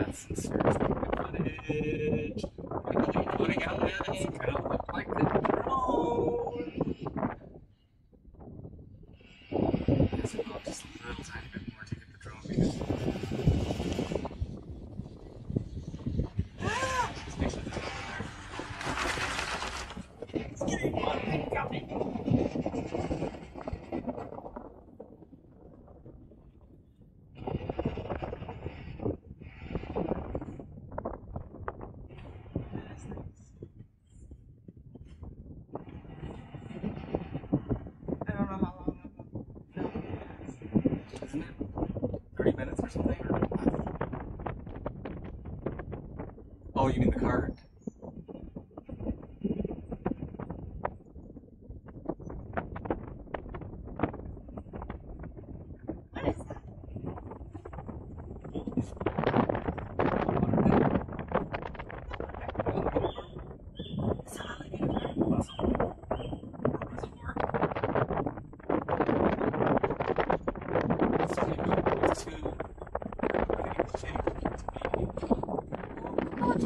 That's seriously good footage. What are you putting out there? It's gonna look like the drone. Guess we'll just a little tiny bit more to get the drone because. 30 minutes or something? Oh, you mean the card?